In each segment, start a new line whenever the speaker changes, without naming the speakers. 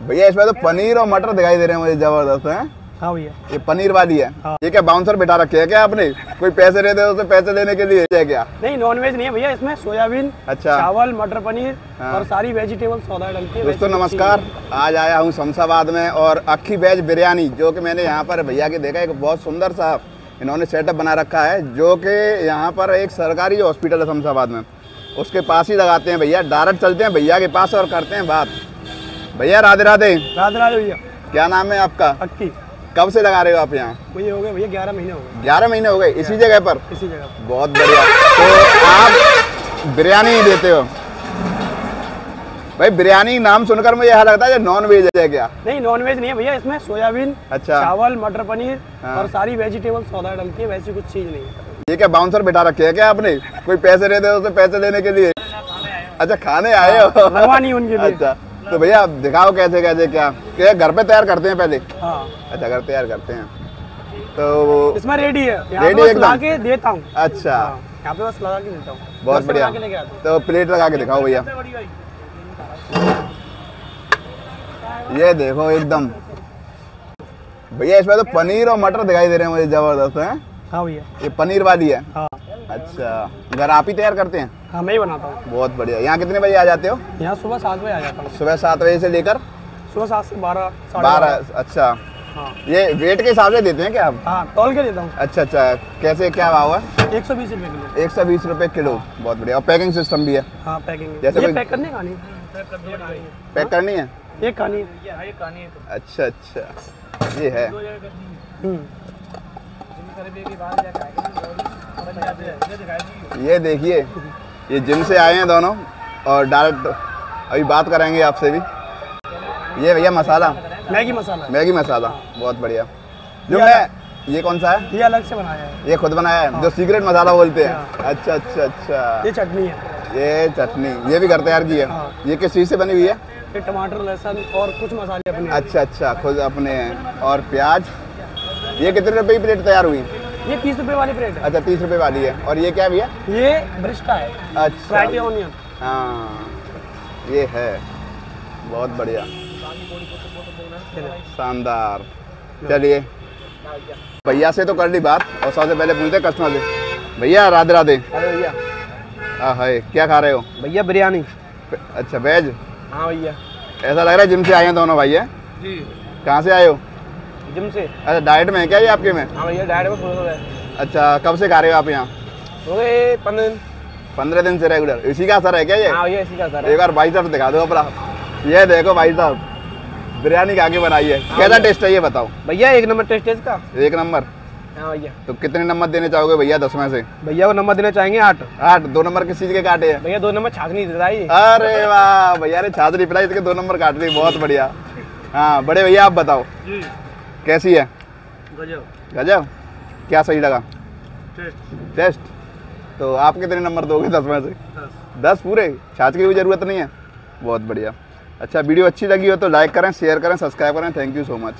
भैया इसमें तो पनीर और मटर दिखाई दे रहे हैं मुझे ज़बरदस्त है?
हाँ भैया।
ये पनीर वाली है।
हाँ।
ये क्या बाउंसर बिठा रखे है क्या आपने? कोई पैसे देते हो तो पैसे देने के लिए है क्या?
नहीं नॉन वेज नहीं है भैया इसमें सोयाबीन
अच्छा।
चावल मटर पनीर
हाँ।
और सारी वेजिटेबल सौदा डलती है
दोस्तों नमस्कार। आज आया हूँ शमशाबाद में और अक्खी वेज बिरयानी जो कि मैंने यहाँ पर भैया के देखा एक बहुत सुंदर सा इन्होंने सेटअप बना रखा है जो कि यहाँ पर एक सरकारी हॉस्पिटल है शमशाबाद में। उसके पास ही लगाते हैं भैया डायरेक्ट चलते हैं भैया के पास और करते हैं बात। भैया राधे राधे।
राधे राधे भैया।
क्या नाम है आपका?
अक्की।
कब से लगा रहे हो आप यहाँ?
मुझे हो गए भैया ग्यारह महीने हो गए।
ग्यारह महीने हो गए इसी जगह पर?
इसी जगह पर।
बहुत बढ़िया। तो आप बिरयानी ही देते हो? भाई बिरयानी नाम सुनकर मुझे यह लगता है नॉन वेज है क्या?
नहीं नॉन वेज नहीं है भैया इसमें सोयाबीन
अच्छा।
चावल मटर पनीर
हाँ।
और सारी वेजिटेबल सौदा डलती है वैसी कुछ चीज़ नहीं है।
ये क्या बाउंसर बिठा रखे है क्या आपने? कोई पैसे देते हो तो पैसे देने के लिए? अच्छा खाने आए हो।
लगवानी उनके लिए।
अच्छा। तो भैया आप दिखाओ कैसे कैसे क्या? क्या घर पे तैयार करते हैं पहले?
हाँ।
अच्छा घर तैयार करते हैं। तो
इसमें रेडी है। बस
एकदम?
के देता हूँ।
अच्छा।
हाँ, यहाँ पे बस लगा के देता हूँ।
बहुत बढ़िया। तो प्लेट लगा के दिखाओ भैया। ये देखो एकदम। भैया इसमें तो पनीर और मटर दिखाई दे रहे हैं मुझे ज़बरदस्त है?
हाँ भैया।
ये पनीर वाली है।
हाँ।
अच्छा घर आप ही तैयार करते हैं?
हाँ मैं ही बनाता हूँ।
बहुत बढ़िया। यहाँ कितने बजे आ जाते हो?
यहाँ सुबह सात बजे आ जाता हूँ।
सुबह सात बजे से लेकर?
सुबह सात से बारह
बारह। अच्छा।
हाँ।
ये वेट के हिसाब से देते हैं क्या आप?
हाँ तौल के देता हूँ।
अच्छा अच्छा। कैसे क्या भाव है?
एक सौ बीस रुपये किलो।
एक सौ बीस रुपये किलो। बहुत बढ़िया। और पैकिंग सिस्टम भी है?
हाँ पैकिंग
जैसे
ये पैक करने खानी
पैक करनी है?
एक खानी है।
अच्छा अच्छा। ये है।
हम्म,
ये देखिए ये जिम से आए हैं दोनों और डायरेक्ट अभी बात करेंगे आपसे भी। ये भैया मसाला।
मैगी मसाला।
मैगी मसाला बहुत बढ़िया। जो मैं ये कौन सा है?
ये अलग से बनाया है।
ये खुद बनाया है? हाँ। जो सीक्रेट मसाला बोलते हैं। अच्छा अच्छा अच्छा।
ये चटनी है।
ये चटनी। ये भी घर तैयार की है?
हाँ।
ये किस चीज़ से बनी हुई है?
ये टमाटर लहसुन और कुछ मसाले अपने
अच्छा अच्छा खुद अपने और प्याज? ये कितने रुपए की प्लेट तैयार हुई?
ये तीस रुपए वाली प्लेट है।
अच्छा तीस रुपए वाली है। और ये क्या भैया?
ये ब्रिस्टा है।
अच्छा।
ऑनियन
हाँ ये है। बहुत बढ़िया। शानदार। चलिए। भैया से तो कर ली बात और सबसे पहले पूछते कस्टमर से। भैया राधे राधे।
अरे भैया।
है क्या खा रहे हो?
भैया बिरयानी।
अच्छा वेज?
हाँ भैया।
ऐसा लग रहा है जिम से आए हैं दोनों भाई है?
जी।
कहाँ से आए हो?
जिम से।
अच्छा डाइट में है क्या ये आपके में?
हाँ भैया डायट में फुल है
अच्छा कब से खा रहे हो आप यहाँ?
हो गए पंद्रह दिन।
पंद्रह दिन से रेगुलर इसी का असर है क्या ये?
हाँ भैया इसी का सर
एक बार भाई साहब दिखा दो अपना। ये देखो भाई साहब बिरयानी खा के बनाई है। कैसा टेस्ट है ये बताओ?
भैया एक नंबर टेस्ट है इसका।
एक नंबर।
हाँ भैया।
तो कितने नंबर देने चाहोगे भैया दस में से?
भैया को नंबर देना चाहेंगे आठ।
आठ। दो नंबर किस चीज़ के काटे हैं?
भैया दो नंबर छाछ नहीं देता ये
अरे वाह भैया ने छात्री पिलाई इसके दो नंबर काट दी बहुत बढ़िया। हाँ बड़े भैया आप बताओ।
जी।
कैसी है?
गजब।
गजब? क्या सही लगा?
टेस्ट।
टेस्ट? तो आप कितने नंबर दोगे दस में से? दस। पूरे? छाछ की भी ज़रूरत नहीं है? बहुत बढ़िया। अच्छा वीडियो अच्छी लगी हो तो लाइक करें शेयर करें सब्सक्राइब करें। थैंक यू सो मच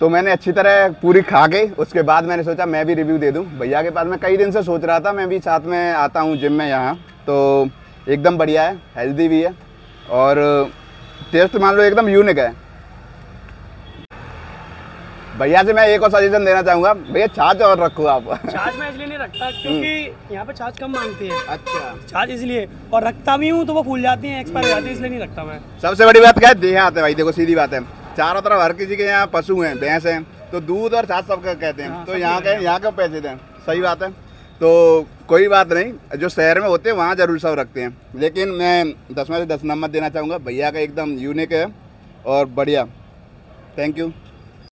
तो मैंने अच्छी तरह पूरी खा के उसके बाद मैंने सोचा मैं भी रिव्यू दे दूँ। भैया के पास मैं कई दिन से सोच रहा था मैं भी साथ में आता हूँ जिम में यहाँ। तो एकदम बढ़िया है हेल्दी भी है। और टेस्ट मान लो एकदम यूनिक है। भैया से मैं एक और सजेशन देना चाहूँगा। भैया छाछ और रखो आप।
छाछ मैं इसलिए नहीं रखता क्योंकि यहाँ पे छाछ कम मांगती है।
अच्छा।
छाछ इसलिए और रखता भी हूँ तो वो फूल जाती है एक्सपायर हो जाती है इसलिए नहीं रखता मैं।
सबसे बड़ी बात क्या है? देहात है भाई देखो सीधी बात है। चारों तरफ़ हर किसी के यहाँ पशु हैं भैंस हैं तो दूध और छाछ सबका कहते हैं।
हाँ,
तो यहाँ के यहाँ क्यों पैसे दें सही बात है। तो कोई बात नहीं जो शहर में होते हैं वहाँ ज़रूर सब रखते हैं। लेकिन मैं दस में से दस नंबर देना चाहूँगा भैया का एकदम यूनिक है और बढ़िया। Thank you